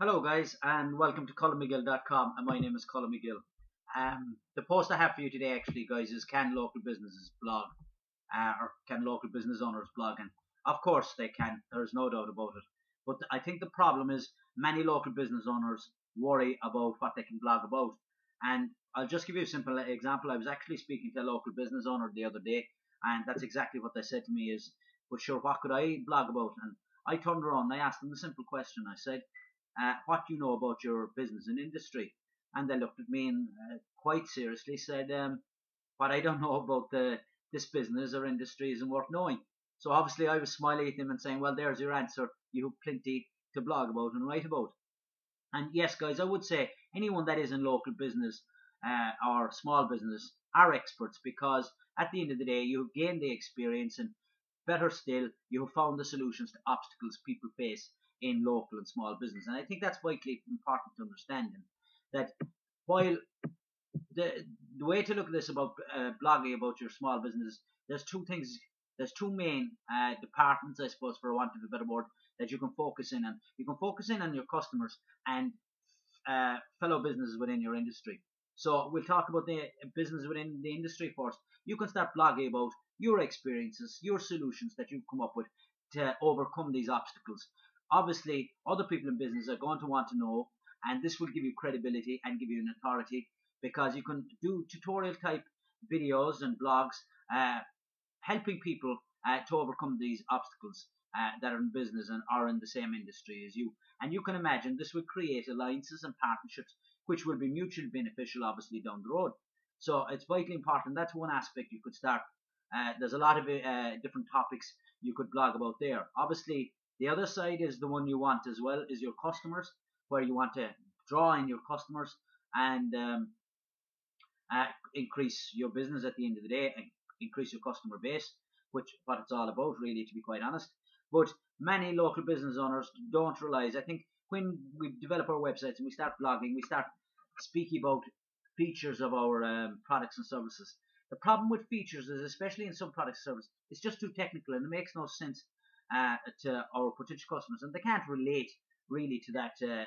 Hello guys and welcome to ColmMcGill.com and my name is Colm McGill. Um, the post I have for you today actually guys is can local businesses blog uh, or can local business owners blog? And of course they can there's no doubt about it. But I think the problem is many local business owners worry about what they can blog about. And I'll just give you a simple example. I was actually speaking to a local business owner the other day and that's exactly what they said to me is but sure what could I blog about? And I turned around and I asked them a simple question. I said uh, what do you know about your business and industry? And they looked at me and uh, quite seriously said, um, what I don't know about the, this business or industry isn't worth knowing. So obviously I was smiling at them and saying, well, there's your answer. You have plenty to blog about and write about. And yes, guys, I would say anyone that is in local business uh, or small business are experts because at the end of the day, you have gained the experience and better still, you have found the solutions to obstacles people face in local and small business. And I think that's vitally important to understand that while the the way to look at this about uh, blogging about your small business, there's two things, there's two main uh, departments, I suppose, for want of a better word, that you can focus in on. You can focus in on your customers and uh, fellow businesses within your industry. So we'll talk about the business within the industry first. You can start blogging about your experiences, your solutions that you've come up with to overcome these obstacles obviously other people in business are going to want to know and this will give you credibility and give you an authority because you can do tutorial type videos and blogs uh, helping people uh, to overcome these obstacles uh, that are in business and are in the same industry as you. And you can imagine this will create alliances and partnerships which will be mutually beneficial obviously down the road. So it's vitally important. That's one aspect you could start uh, there's a lot of uh, different topics you could blog about there. Obviously the other side is the one you want as well, is your customers, where you want to draw in your customers and um, uh, increase your business at the end of the day and increase your customer base, which what it's all about, really, to be quite honest. But many local business owners don't realize. I think when we develop our websites and we start blogging, we start speaking about features of our um, products and services. The problem with features is, especially in some products and services, it's just too technical and it makes no sense uh, to our potential customers, and they can't relate really to that uh,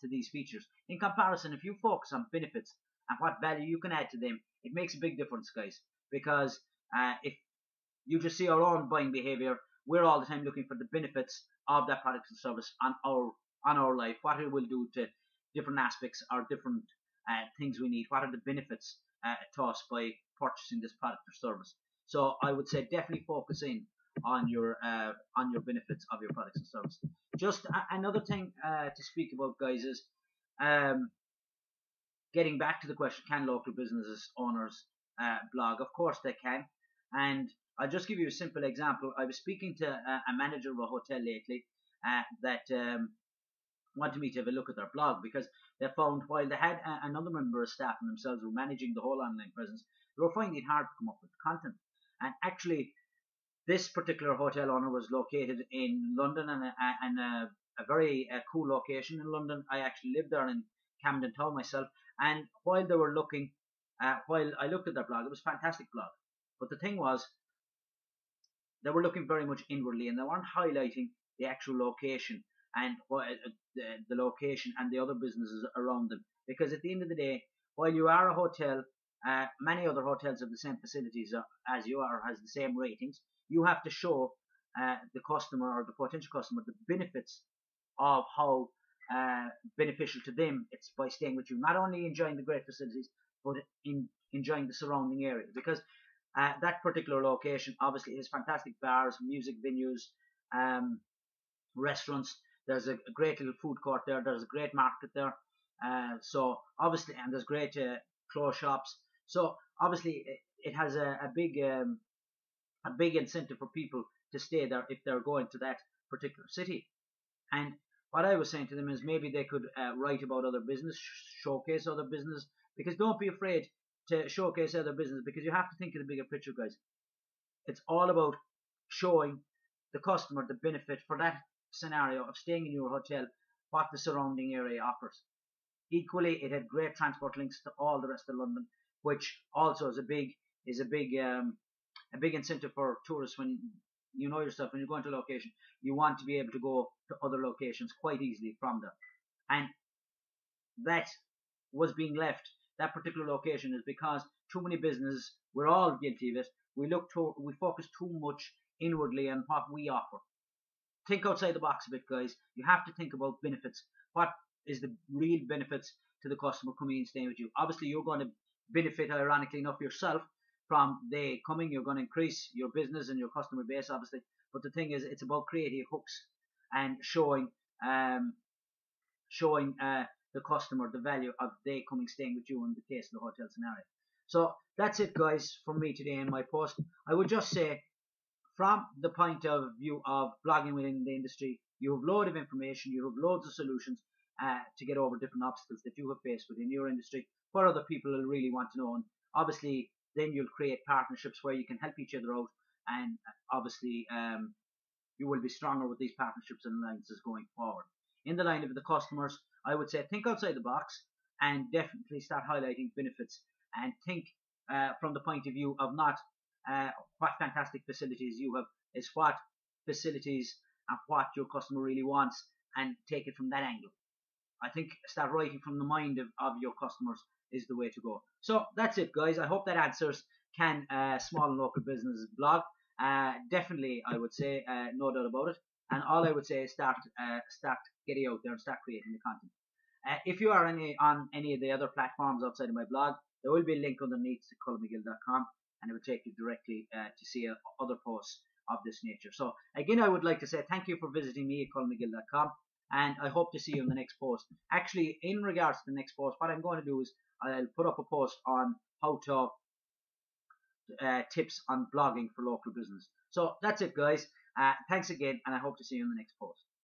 to these features. In comparison, if you focus on benefits and what value you can add to them, it makes a big difference, guys. Because uh, if you just see our own buying behavior, we're all the time looking for the benefits of that product and service on our on our life, what it will do to different aspects or different uh, things we need. What are the benefits uh, to us by purchasing this product or service? So I would say definitely focus in on your uh, on your benefits of your products and services. Just a- another thing uh, to speak about, guys, is um, getting back to the question: Can local businesses owners uh, blog? Of course they can, and I'll just give you a simple example. I was speaking to a, a manager of a hotel lately uh, that um, wanted me to have a look at their blog because they found while they had a, another member of staff and themselves who were managing the whole online presence, they were finding it hard to come up with content. And actually, this particular hotel owner was located in London and a, and a, a very uh, cool location in London. I actually lived there in Camden Town myself. And while they were looking, uh, while I looked at their blog, it was a fantastic blog. But the thing was, they were looking very much inwardly and they weren't highlighting the actual location and what, uh, the, the location and the other businesses around them. Because at the end of the day, while you are a hotel, uh, many other hotels have the same facilities uh, as you are, has the same ratings you have to show uh, the customer or the potential customer the benefits of how uh, beneficial to them it's by staying with you, not only enjoying the great facilities, but in enjoying the surrounding area. Because uh, that particular location obviously has fantastic bars, music venues, um, restaurants. There's a, a, great little food court there. There's a great market there. Uh, so obviously, and there's great uh, clothes shops. So obviously, it, it has a, a big um, a big incentive for people to stay there if they're going to that particular city. And what I was saying to them is maybe they could uh, write about other business, showcase other business, because don't be afraid to showcase other business because you have to think of the bigger picture, guys. It's all about showing the customer the benefit for that scenario of staying in your hotel, what the surrounding area offers. Equally, it had great transport links to all the rest of London, which also is a big is a big um, a big incentive for tourists when you know yourself when you're going to a location, you want to be able to go to other locations quite easily from there. and that was being left that particular location is because too many businesses we're all guilty of it. We look to we focus too much inwardly on what we offer. Think outside the box a bit guys. You have to think about benefits. What is the real benefits to the customer coming and staying with you? Obviously you're going to benefit ironically enough yourself from they coming you're going to increase your business and your customer base obviously but the thing is it's about creating hooks and showing um showing uh the customer the value of they coming staying with you in the case of the hotel scenario. So that's it guys from me today in my post. I would just say from the point of view of blogging within the industry, you have loads of information, you have loads of solutions uh, to get over different obstacles that you have faced within your industry, what other people will really want to know. And obviously, then you'll create partnerships where you can help each other out, and obviously, um, you will be stronger with these partnerships and alliances going forward. In the line of the customers, I would say think outside the box and definitely start highlighting benefits and think uh, from the point of view of not uh, what fantastic facilities you have, is what facilities and what your customer really wants and take it from that angle. I think start writing from the mind of, of your customers is the way to go. So that's it, guys. I hope that answers can uh, small and local business blog. Uh, definitely, I would say, uh, no doubt about it. And all I would say is start uh, start getting out there and start creating the content. Uh, if you are any on any of the other platforms outside of my blog, there will be a link underneath to colmmcgill.com and it will take you directly uh, to see other posts of this nature. So again, I would like to say thank you for visiting me at colmmcgill.com and I hope to see you in the next post. Actually, in regards to the next post, what I'm going to do is I'll put up a post on how to uh, tips on blogging for local business. So that's it, guys. Uh, thanks again, and I hope to see you in the next post.